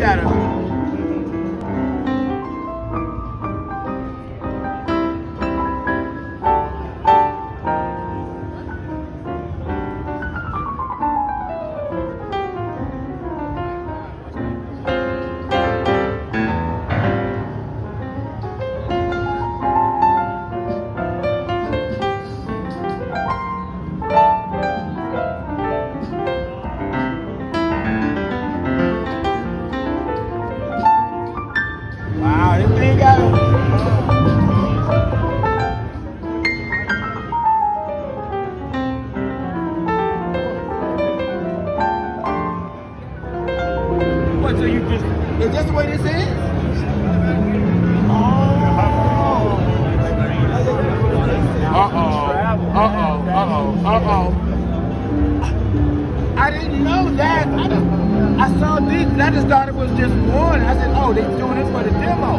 You What, so you just. Is this the way this is? Oh. Uh-oh. Uh-oh. Uh-oh. Uh-oh. I didn't know that. I, didn't- I saw this and I just thought it was just one. I said, oh, they're doing this for the demo.